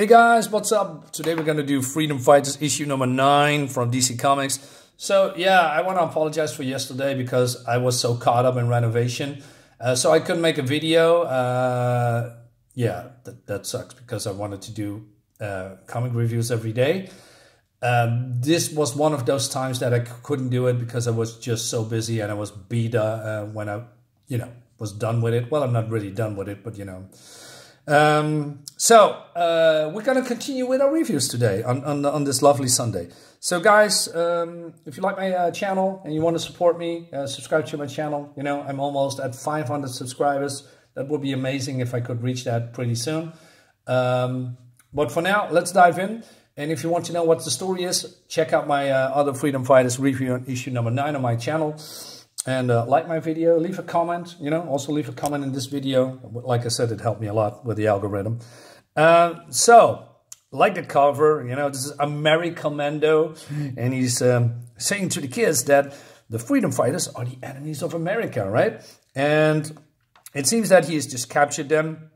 Hey guys, what's up? Today we're going to do Freedom Fighters issue number 9 from DC Comics. So yeah, I want to apologize for yesterday because I was so caught up in renovation. Uh, so I couldn't make a video. Uh, yeah, that, that sucks because I wanted to do uh, comic reviews every day. Um, this was one of those times that I couldn't do it because I was just so busy and I was beat uh, when I, you know, was done with it. Well, I'm not really done with it, but you know. Um, so uh, we're going to continue with our reviews today on, on, on this lovely Sunday. So guys, um, if you like my uh, channel and you want to support me, uh, subscribe to my channel. You know, I'm almost at 500 subscribers. That would be amazing if I could reach that pretty soon. Um, but for now, let's dive in. And if you want to know what the story is, check out my uh, other Freedom Fighters review on issue number 9 on my channel and uh, like my video, leave a comment, you know, also leave a comment in this video. Like I said, it helped me a lot with the algorithm. Uh, so, like the cover, you know, this is Americommando, and he's um, saying to the kids that the freedom fighters are the enemies of America, right? And it seems that he has just captured them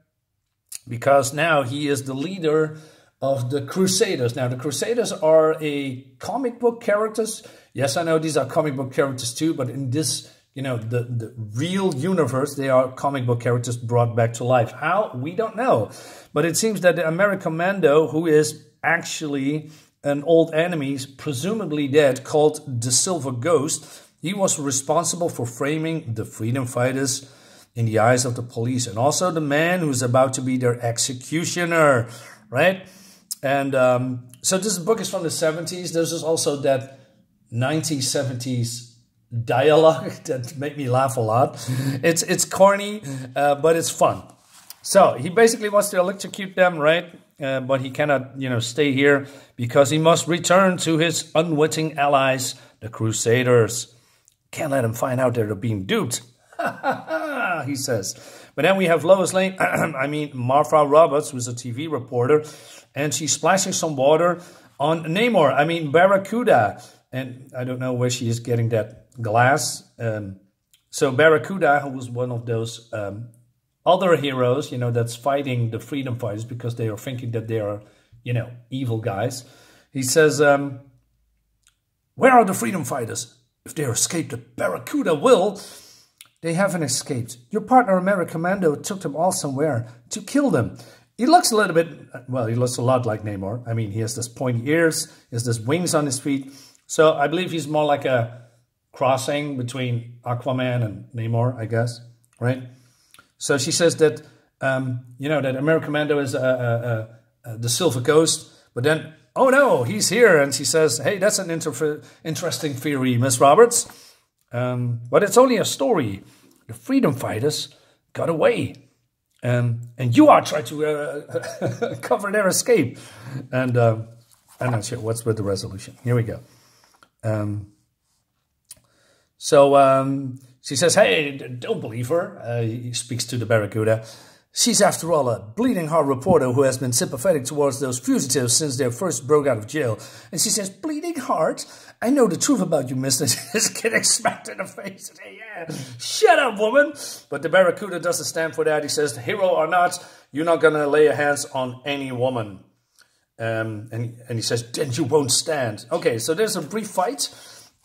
because now he is the leader of the Crusaders. Now, the Crusaders are a comic book characters. Yes, I know these are comic book characters too, but in this, you know, the, the real universe, they are comic book characters brought back to life. How? We don't know. But it seems that the Americommando, who is actually an old enemy, presumably dead, called the Silver Ghost, he was responsible for framing the freedom fighters in the eyes of the police and also the man who's about to be their executioner, right? And um, so this book is from the 70s. There's also that 1970s dialogue that made me laugh a lot. It's it's corny, uh, but it's fun. So he basically wants to electrocute them, right? Uh, but he cannot, you know, stay here because he must return to his unwitting allies, the Crusaders. Can't let them find out they're being duped. he says. But then we have Lois Lane, I mean Martha Roberts, who's a TV reporter, and she's splashing some water on Namor, I mean Barracuda. And I don't know where she is getting that glass. Um, so Barracuda, who was one of those um, other heroes, you know, that's fighting the freedom fighters because they are thinking that they are, you know, evil guys. He says, um, where are the freedom fighters? If they escape, the Barracuda will. They haven't escaped. Your partner, Americommando, took them all somewhere to kill them. He looks a little bit, well, he looks a lot like Namor. I mean, he has this pointy ears, he has this wings on his feet. So I believe he's more like a crossing between Aquaman and Namor, I guess, right? So she says that, um, you know, that Americommando is uh, uh, uh, the Silver Ghost, but then, oh no, he's here. And she says, hey, that's an interesting theory, Miss Roberts. Um, but it's only a story. The freedom fighters got away. Um, and you are trying to uh, cover their escape. And I'm not sure what's with the resolution. Here we go. Um, so um, she says, hey, don't believe her. Uh, he speaks to the Barracuda. She's, after all, a bleeding heart reporter who has been sympathetic towards those fugitives since they first broke out of jail. And she says, bleeding heart? I know the truth about you, mister. Just getting smacked in the face. Yeah, shut up, woman. But the Barracuda doesn't stand for that. He says, hero or not, you're not going to lay your hands on any woman. Um, and, and he says, then you won't stand. Okay, so there's a brief fight.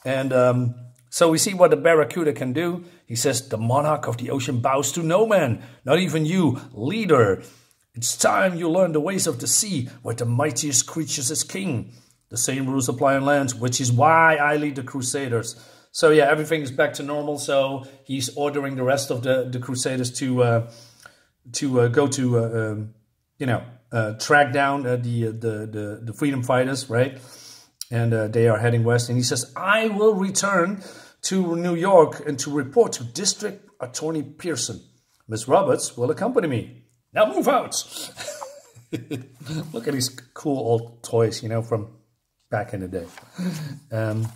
And... Um, so we see what the Barracuda can do. He says, the monarch of the ocean bows to no man, not even you, leader. It's time you learn the ways of the sea, where the mightiest creatures is king. The same rules apply on land, which is why I lead the Crusaders. So yeah, everything is back to normal. So he's ordering the rest of the, the Crusaders to uh, to uh, go to, uh, um, you know, uh, track down uh, the, the, the, the freedom fighters, right? And uh, they are heading west. And he says, I will return to New York and to report to District Attorney Pearson. Miss Roberts will accompany me. Now move out. Look at these cool old toys, you know, from back in the day. Um,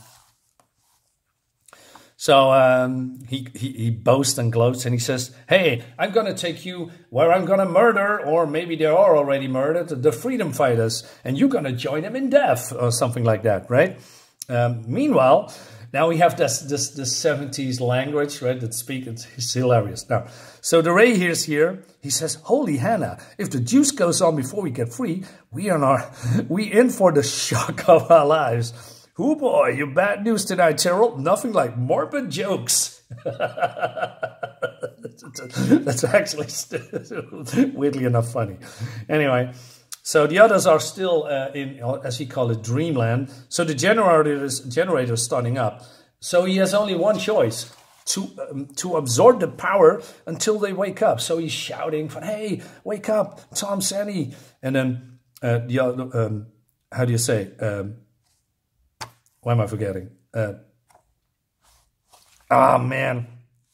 so um, he, he, he boasts and gloats and he says, Hey, I'm going to take you where I'm going to murder, or maybe they are already murdered, the freedom fighters, and you're going to join them in death, or something like that, right? Um, meanwhile, now we have this this this 70s language, right? That speak it's, it's hilarious. Now, so the Ray here's here. He says, "Holy Hannah! If the juice goes on before we get free, we are not we in for the shock of our lives." Who boy, you bad news tonight, Terrill. Nothing like morbid jokes. That's actually weirdly enough funny. Anyway, so the others are still uh, in, as he call it, dreamland. So the generator is generator is starting up. So he has only one choice to um, to absorb the power until they wake up. So he's shouting, "For hey, wake up, Tom Sandy!" And then uh, the other, um, how do you say? Um, why am I forgetting? Uh, ah man,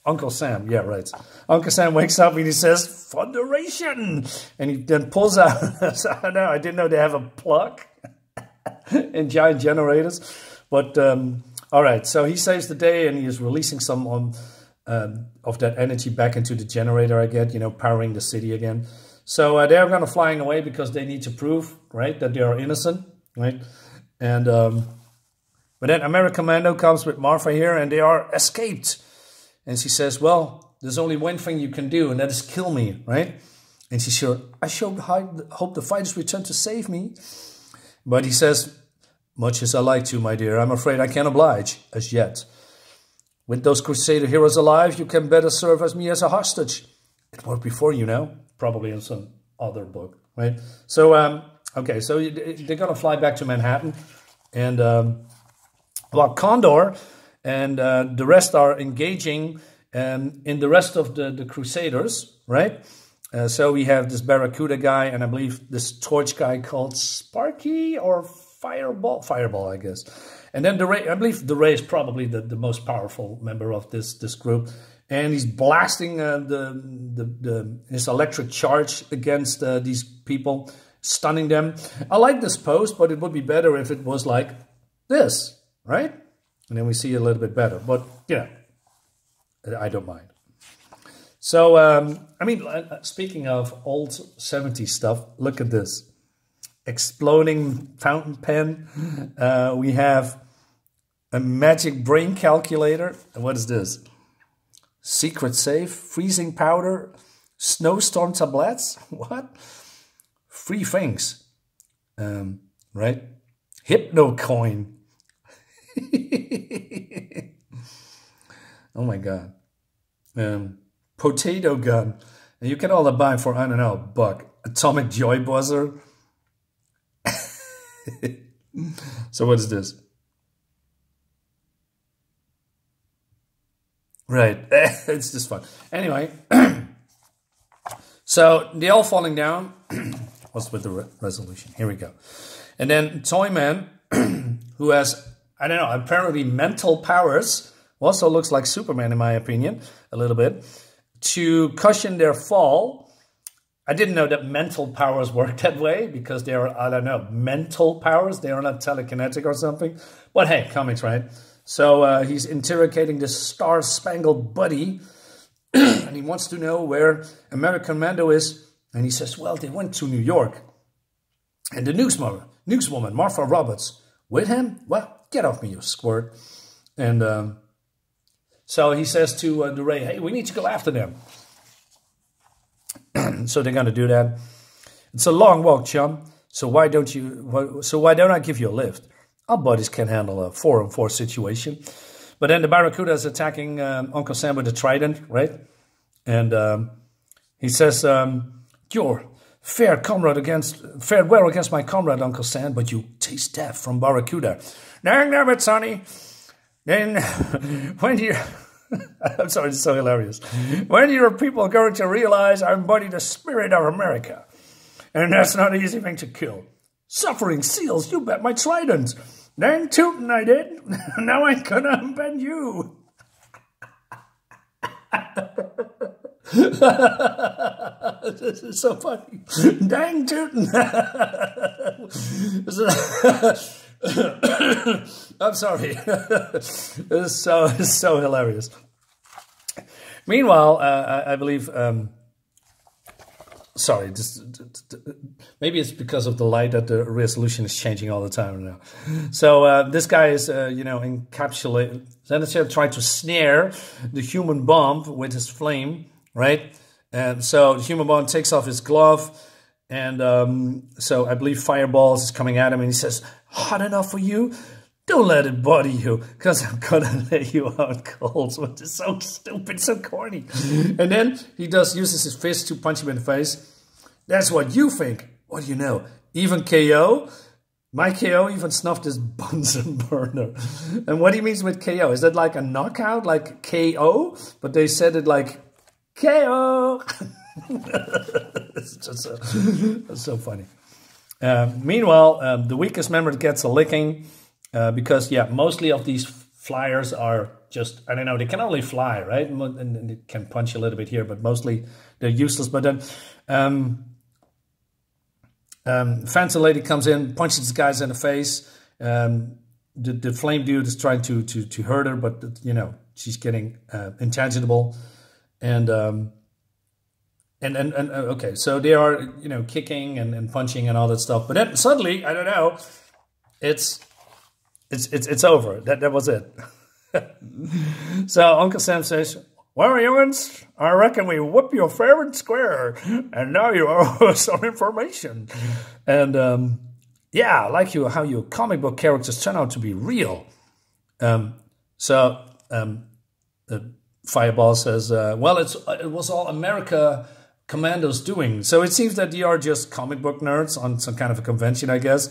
Uncle Sam, yeah, right. Uncle Sam wakes up and he says, Thunderation! And he then pulls out, I know, I didn't know they have a plug in giant generators. But, um, all right, so he saves the day and he is releasing some um, um, of that energy back into the generator again, you know, powering the city again. So uh, they're going to flying away because they need to prove, right, that they are innocent, right? And, um, but then American Commando comes with Marfa here and they are escaped and she says, Well, there's only one thing you can do, and that is kill me, right? And she said, I sure hope the fighters return to save me. But he says, Much as I like to, my dear, I'm afraid I can't oblige as yet. With those Crusader heroes alive, you can better serve as me as a hostage. It worked before, you know, probably in some other book, right? So, um, okay, so they're going to fly back to Manhattan. And, um, well, Condor and uh, the rest are engaging um, in the rest of the, the Crusaders, right? Uh, so we have this Barracuda guy, and I believe this torch guy called Sparky or Fireball, Fireball, I guess. And then the Ray, I believe the Ray is probably the, the most powerful member of this this group, and he's blasting uh, the, the the his electric charge against uh, these people, stunning them. I like this pose, but it would be better if it was like this, right? and then we see a little bit better. But, you know, I don't mind. So, um, I mean, uh, speaking of old 70s stuff, look at this. Exploding fountain pen. Uh, we have a magic brain calculator. And what is this? Secret safe, freezing powder, snowstorm tablets. What? Free things. Um, right? Hypno coin. oh my god. Um, potato gun. You can all buy for, I don't know, buck. Atomic joy buzzer. so what is this? Right. it's just fun. Anyway. so they all falling down. What's with the re resolution? Here we go. And then Toyman, who has I don't know, apparently mental powers, also looks like Superman in my opinion, a little bit, to cushion their fall. I didn't know that mental powers work that way because they are, I don't know, mental powers. They are not telekinetic or something. But hey, comics, right? So uh, he's interrogating this star spangled buddy and he wants to know where Americommando is. And he says, well, they went to New York. And the newswoman, newswoman Martha Roberts, with him? Well, get off me, you squirt. And um, so he says to uh, hey, we need to go after them. so they're going to do that. It's a long walk, chum. So why don't you? So why don't I give you a lift? Our buddies can handle a four on four situation. But then the Barracuda is attacking um, Uncle Sam with the trident, right? And um, he says, um, "You're fair comrade against fared well against my comrade Uncle Sam, but you taste death from Barracuda." Dang it, Sonny. Then when you I'm sorry, it's so hilarious. When your people are going to realize I embody the spirit of America. And that's not an easy thing to kill. Suffering seals, you bet my trident. Dang tootin' I did. now I'm gonna unbend you. This is so funny. Dang tootin'. I'm sorry. it's so it's so hilarious. Meanwhile, uh, I, I, believe. Um, sorry, just Maybe it's because of the light that the resolution is changing all the time now. So uh, this guy is, uh, you know, encapsulated. Senator tried to snare the human bomb with his flame, right? And so the human bomb takes off his glove, and um, so I believe Fireballs is coming at him, and he says, "Hot enough for you." Don't let it bother you, because I'm gonna lay you out cold. Which is so stupid, so corny. and then he does uses his fist to punch him in the face. That's what you think. What do you know? Even KO? My KO even snuffed his Bunsen burner. And what he means with KO? Is that like a knockout, like KO? But they said it like KO. it's just so, funny. Um, meanwhile, um, the weakest member gets a licking uh, because, yeah, mostly of these flyers are just, I don't know, they can only fly, right? And, they can punch a little bit here, but mostly they're useless. But then um, um, Phantom Lady comes in, punches the guys in the face. Um, the, the flame dude is trying to to to hurt her, but you know she's getting uh, intangible, and um, and and and uh, okay, so they are you know kicking and, and punching and all that stuff. But then suddenly, I don't know, it's it's it's it's over. That that was it. so Uncle Sam says, well, youngins, I reckon we whoop your fair and square, and now you owe us some information. And um, yeah, I like you how your comic book characters turn out to be real. Um, so um, the Fireball says, uh, "Well, it's it was all America Commando's doing. So it seems that you are just comic book nerds on some kind of a convention, I guess."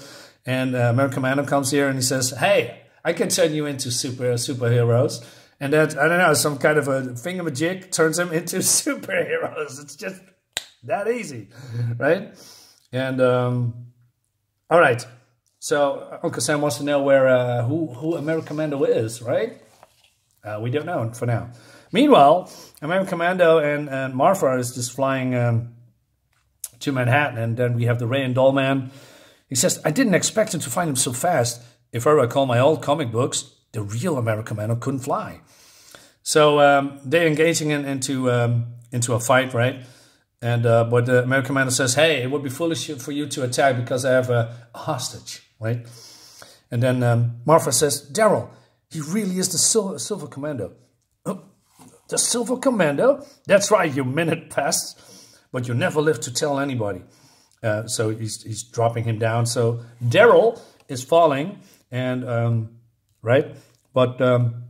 And uh, American Commando comes here and he says, "Hey, I can turn you into super superheroes." And that, I don't know, some kind of a thingamajig turns them into superheroes. It's just that easy, right? And, um, all right. So Uncle Sam wants to know where, uh, who, who American Commando is, right? Uh, we don't know for now. Meanwhile, American Commando and, and Marfa is just flying um, to Manhattan, and then we have the Ray and Doll Man. He says, I didn't expect him to find him so fast. If I recall my old comic books, the real American Commando couldn't fly. So um, they're engaging in, into um, into a fight, right? And uh, but the American Commando says, "Hey, it would be foolish for you to attack because I have a, a hostage, right?" And then um, Marfa says, "Darrel, he really is the silver Commando." The Silver Commando? That's right, you minute pest. But you never live to tell anybody. Uh, so he's he's dropping him down. So Darrel is falling, and um, right? But um,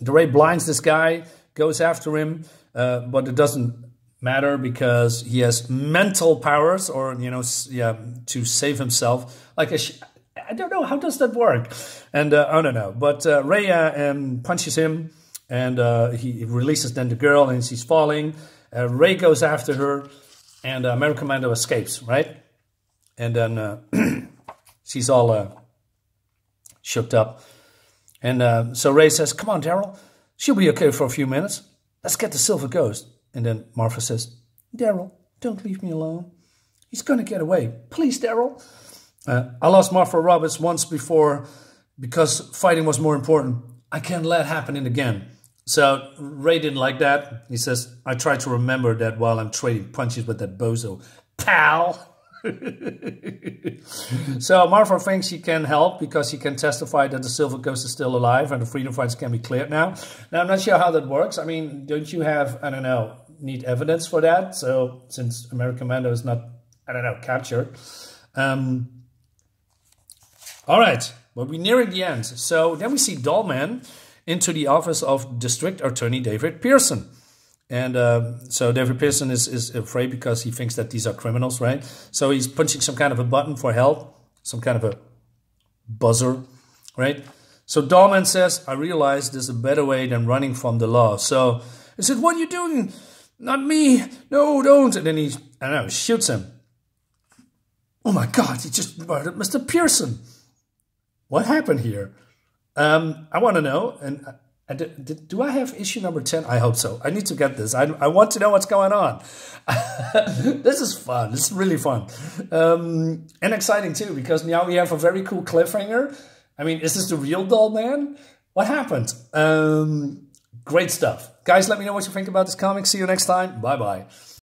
the ray blinds this guy, goes after him, uh, but it doesn't matter because he has mental powers, or you know, yeah, to save himself. Like I don't know how does that work, and uh, I don't know. But uh, Ray um, punches him, and uh, he releases then the girl, and she's falling. Uh, Ray goes after her, and uh, American Commando escapes, right? And then uh, she's all uh, shooked up. And uh, so Ray says, Come on, Darrel. She'll be okay for a few minutes. Let's get the Silver Ghost. And then Martha says, Darrel, don't leave me alone. He's going to get away. Please, Darrel. Uh, I lost Martha Roberts once before because fighting was more important. I can't let happen again. So Ray didn't like that. He says, I try to remember that while I'm trading punches with that bozo. Pal! so Marfa thinks he can help because he can testify that the Silver Ghost is still alive and the freedom fighters can be cleared now. Now, I'm not sure how that works. I mean, don't you have, I don't know, need evidence for that? So since American Commando is not, I don't know, captured. Um, all right, well, we're nearing the end. So then we see Dollman into the office of District Attorney David Pearson. And uh, so David Pearson is, is afraid because he thinks that these are criminals, right? So he's punching some kind of a button for help, some kind of a buzzer, right? So Dollman says, I realize there's a better way than running from the law. So he said, what are you doing? Not me. No, don't. And then he, I don't know, shoots him. Oh my God, he just murdered Mr. Pearson. What happened here? Um, I want to know. And do, do, I have issue number 10? I hope so. I need to get this. I, I want to know what's going on. this is fun. This is really fun. Um, and exciting too, because now we have a very cool cliffhanger. I mean, is this the real doll man? What happened? Um, great stuff. Guys, let me know what you think about this comic. See you next time. Bye bye.